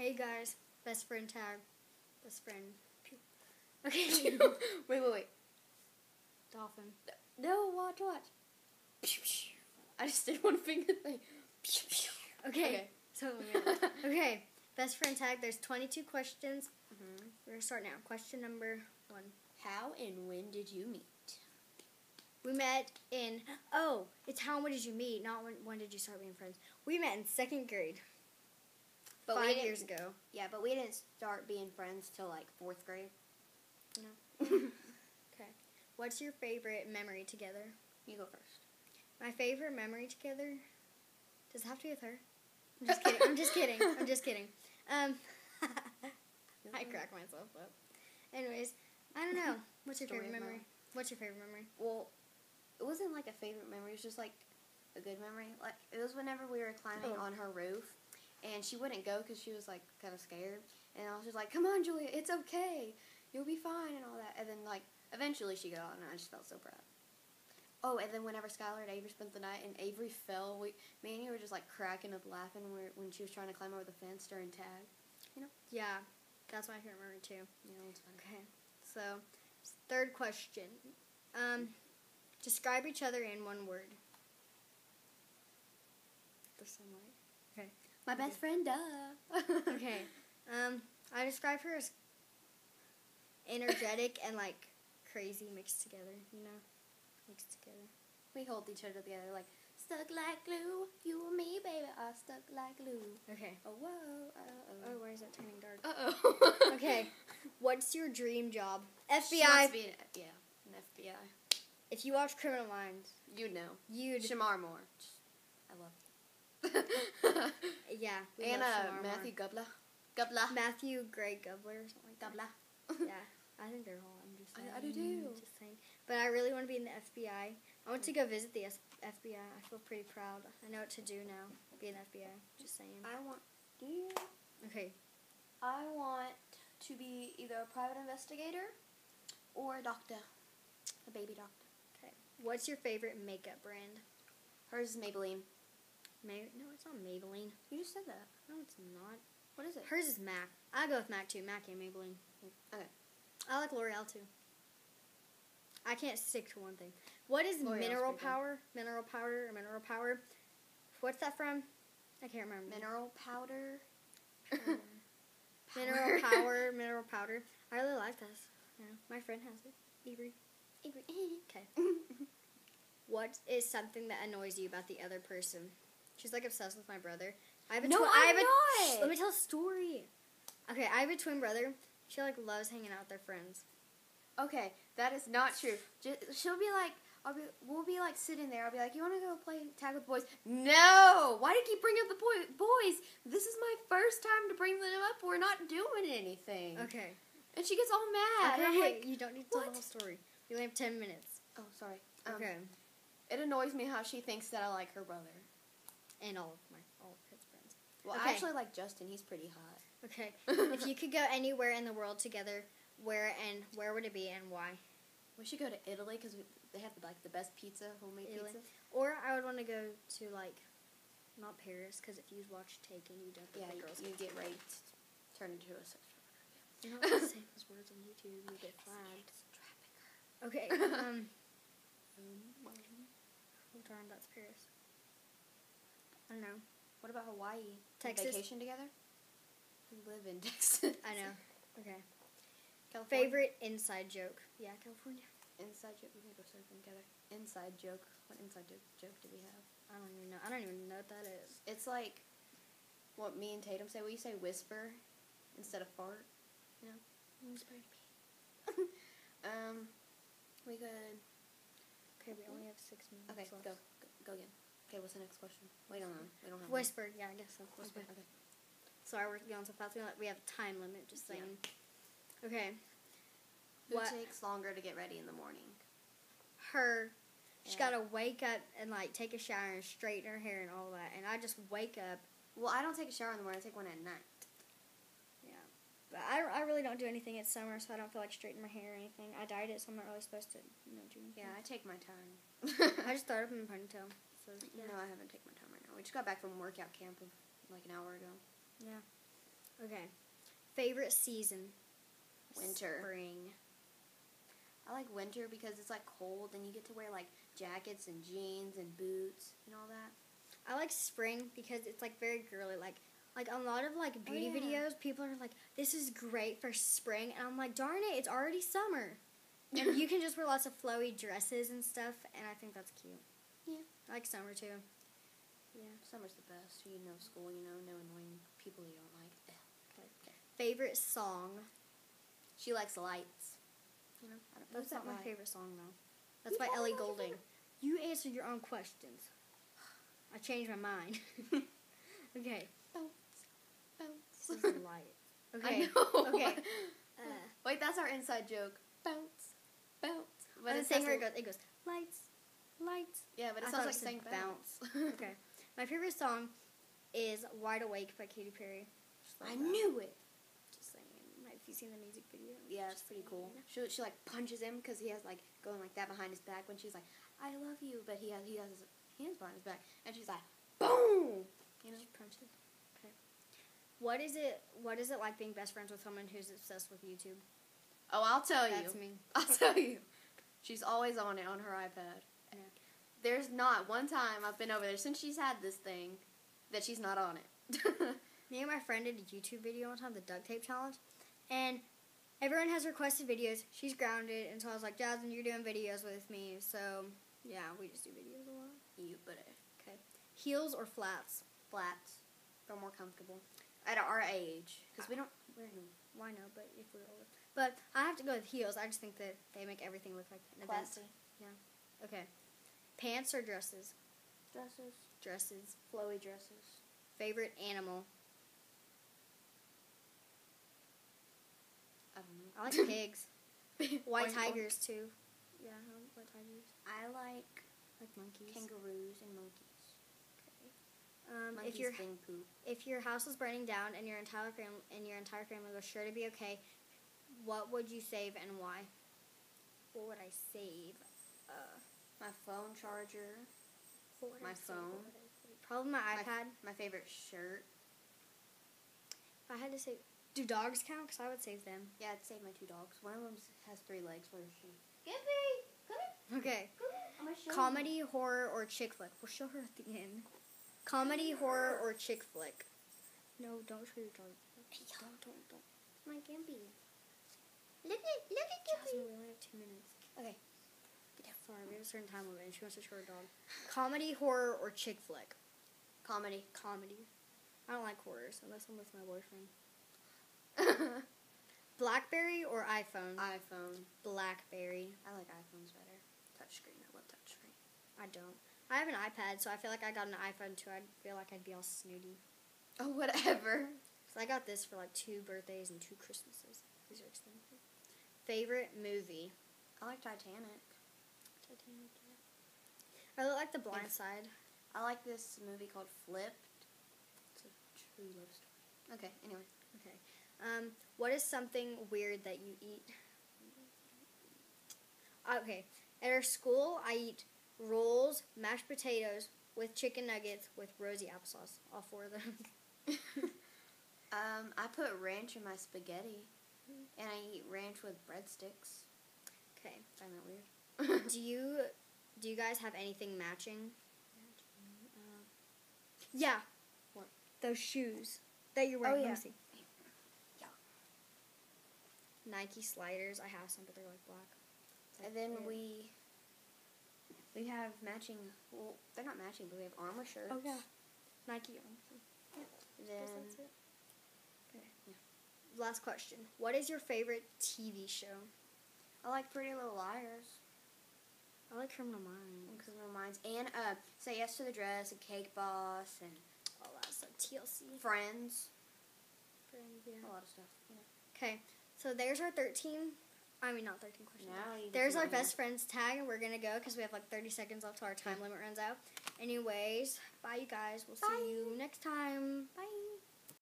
Hey guys, best friend tag, best friend. Pew. Okay, wait, wait, wait. dolphin. No, watch, watch. I just did one finger thing. Okay, Okay. so okay, best friend tag. There's 22 questions. Mhm. We're gonna start now. Question number one. How and when did you meet? We met in oh, it's how and when did you meet? Not when when did you start being friends? We met in second grade But five years ago. Yeah, but we didn't start being friends till like fourth grade. Okay, what's your favorite memory together? You go first. My favorite memory together. Does it have to be with her? I'm just kidding. I'm just kidding. I'm just kidding. Um, I crack myself up. Anyways, I don't know. What's your Story favorite memory? What's your favorite memory? Well, it wasn't like a favorite memory. It was just like a good memory. Like it was whenever we were climbing Oh. on her roof, and she wouldn't go because she was like kind of scared. And I was just like, "Come on, Julia, it's okay. You'll be fine," and all that. And then like eventually she got on, and I just felt so proud. Oh, and then whenever Skylar and Avery spent the night and Avery fell, we, me and you were just like cracking up laughing when, we were- when she was trying to climb over the fence during tag. You know? Yeah, that's my favorite memory too. You know, it's funny. Okay, so third question. Um, describe each other in one word. The sunlight. My best friend, duh. Okay. Um, I describe her as energetic and like crazy mixed together. You know, mixed together. We hold each other together like stuck like glue. You and me, baby, are stuck like glue. Okay. Oh whoa. Uh Oh, Oh, why is that turning dark? Uh oh. Okay. What's your dream job? FBI. be an, yeah, an FBI. If you watch Criminal Minds, you'd know. you'd Shemar Moore. I love. yeah. we and uh, Matthew Gubla. Gubla. Matthew Gray Gubler or something like that. Gubla. Yeah, I think they're all. I'm just. I- Saying, I do too. Just saying. But I really want to be in the FBI. I want to go visit the S- FBI. I feel pretty proud. I know what to do now. Be an FBI. Just saying. I want. Do you? Okay. I want to be either a private investigator or a doctor, a baby doctor. Okay. What's your favorite makeup brand? Hers is Maybelline. May- no, it's not Maybelline. You just said that. No, it's not. What is it? Hers is MAC. I go with MAC too. MAC and Maybelline. Okay. I like L'Oreal too. I can't stick to one thing. What is mineral power? Mineral powder or mineral power? What's that from? I can't remember. Mineral powder. Powder. Um, mineral power, mineral powder. I really like this. Yeah, my friend has it. Avery. Avery. Okay. What is something that annoys you about the other person? She's like obsessed with my brother. I have a No, twi- I'm I have a, not. Let me tell a story. Okay, I have a twin brother. She like loves hanging out with their friends. Okay, that is not true. Just, she'll be like, I'll be, we'll be like sitting there. I'll be like, you want to go play tag with the boys? No. Why do you keep bringing up the boy, boys? This is my first time to bring them up. We're not doing anything. Okay. And she gets all mad. Okay, I'm like, you don't need to tell the whole story. You only have ten minutes. oh, sorry. Um, Okay. It annoys me how she thinks that I like her brother. And all of my all of his friends. Well, Okay. I actually like Justin. He's pretty hot. Okay. if you could go anywhere in the world together, where and where would it be and why? We should go to Italy because they have like the best pizza, homemade Italy. pizza. Or I would want to go to like, not Paris, because if you watch Taken, you don't Yeah, you, girls you get raped, turned into a sex You're not allowed to say those words on YouTube. You get flagged. Okay. Um. Oh darn, that's Paris. I don't know. What about Hawaii? Texas. Vacation together? We live in Texas. I know. Okay. California. Favorite inside joke? Yeah, California. inside joke. We can go surfing together. Inside joke. What inside joke, joke do we have? I don't even know. I don't even know what that is. It's like what me and Tatum say. We say whisper instead of fart. You know, whisper to me. Um, we could. Okay, we only have six minutes. Okay, left. go, go go again. Okay, what's the next question? Wait, no, we don't have. Whisper. Yeah, I guess so. one. Whisper. Okay. Sorry, we're going so fast. We have, we have a time limit. Just Yeah. saying. Okay. Who What? takes longer to get ready in the morning? Her. She Yeah. gotta wake up and like take a shower and straighten her hair and all that. And I just wake up. Well, I don't take a shower in the morning. I take one at night. Yeah. But I, I really don't do anything. It's summer, so I don't feel like straightening my hair or anything. I dyed it, so I'm not really supposed to you know, do anything. Yeah, I take my time. I just started up in a ponytail. So yeah. No, I haven't taken my time right now. We just got back from workout camp like an hour ago. Yeah. Okay. Favorite season? Winter. Spring. I like winter because it's like cold and you get to wear like jackets and jeans and boots and all that. I like spring because it's like very girly. Like like a lot of like beauty Oh, yeah. videos, people are like, "This is great for spring," and I'm like, "Darn it, it's already summer." And you can just wear lots of flowy dresses and stuff, and I think that's cute. Yeah. I like summer too. Yeah, summer's the best. You know school, you know, no annoying people you don't like. Ugh. Favorite song? She likes lights. You know, that's not my favorite song though. That's You by Ellie Goulding. You answer your own questions. I changed my mind. okay, Bounce, bounce. this is light. Okay, okay. Uh, Wait, that's our inside joke. Bounce, bounce. but the it thing says where it goes, it goes lights, lights. Yeah, but it I sounds like saying bounce. Okay, my favorite song is "Wide Awake" by Katy Perry. I that. knew it. Just saying. Have you seen the music video? Yeah, it's pretty cool. She, she like punches him because he has like going like that behind his back when she's like, "I love you," but he has he has his hands behind his back, and she's like, "Boom!" You know. She punches. Okay. What is it? What is it like being best friends with someone who's obsessed with YouTube? Oh, I'll tell you. That's me. I'll tell you. She's always on it on her iPad. Yeah. There's not one time I've been over there since she's had this thing that she's not on it. Me and my friend did a YouTube video one time, the duct tape challenge, and everyone has requested videos. She's grounded, and so I was like, Jazmyn, you're doing videos with me, so yeah, we just do videos a lot. you put it Okay. Heels or flats? flats. Feel more comfortable at our age because we don't wear any Why no? But if we're older, but I have to go with heels. I just think that they make everything look like an event. classy Okay. Pants or dresses? dresses, Dresses. flowy dresses. Favorite animal? I. I like pigs. White Oink, oink. tigers too. Yeah, I like white tigers. I like like monkeys. kangaroos and monkeys. Um, Monkeys if your thing poop. if your house is burning down and your entire fam- and your entire family was sure to be okay, what would you save and why? What would I save? Uh, My phone charger. what My I save? What phone. would I save? Probably my My- iPad. My favorite shirt. If I had to say, do dogs count? Because I would save them. Yeah, I'd save my two dogs. One of them has three legs. Where is she? Gimpy, come here, Okay. come here. I'm gonna Comedy, horror, or chick flick? We'll show her at the end. Comedy, horror, or chick flick? No, don't show your dog. Don't, don't, don't. you. My Gimpy. Look at, look at Jazmyn, we only have two minutes. Okay. Sorry, we have a certain time limit and she wants to show her dog. Comedy, horror, or chick flick? Comedy. Comedy. I don't like horrors unless I'm with my boyfriend. Blackberry or iPhone? iPhone. Blackberry. I like iPhones better. Touchscreen. I love touchscreen. I don't. I have an iPad, so I feel like I got an iPhone too. I feel like I'd be all snooty. Oh, whatever. So I got this for like two birthdays and two Christmases. These are expensive. Favorite movie? I like Titanic. Titanic. Yeah. I look like The Blind Side. I like this movie called Flipped. It's a true love story. Okay, anyway. Okay. Um, what is something weird that you eat? Okay. At our school, I eat rolls, mashed potatoes with chicken nuggets with rosy applesauce. All four of them. Um, I put ranch in my spaghetti, and I eat ranch with breadsticks. Okay. Find that weird? Do you do you guys have anything matching? Uh, yeah. What? Those shoes that you're wearing. Oh, yeah. Yeah. Nike sliders. I have some, but they're like black. And then Yeah. we we have matching. Well, they're not matching, but we have armor shirts. Oh yeah. Nike. And Guess then. Okay. Last question. What is your favorite TV show? I like Pretty Little Liars. I like Criminal Minds. It reminds and uh, Say Yes to the Dress and Cake Boss and All that stuff. TLC. Friends. Friends, yeah. A lot of stuff. Okay. So there's our 13. I mean, not 13 questions. There's our best friends tag, and we're gonna go because we have like 30 seconds left till our time limit runs out. Anyways, bye, you guys. We'll see you next time. Bye.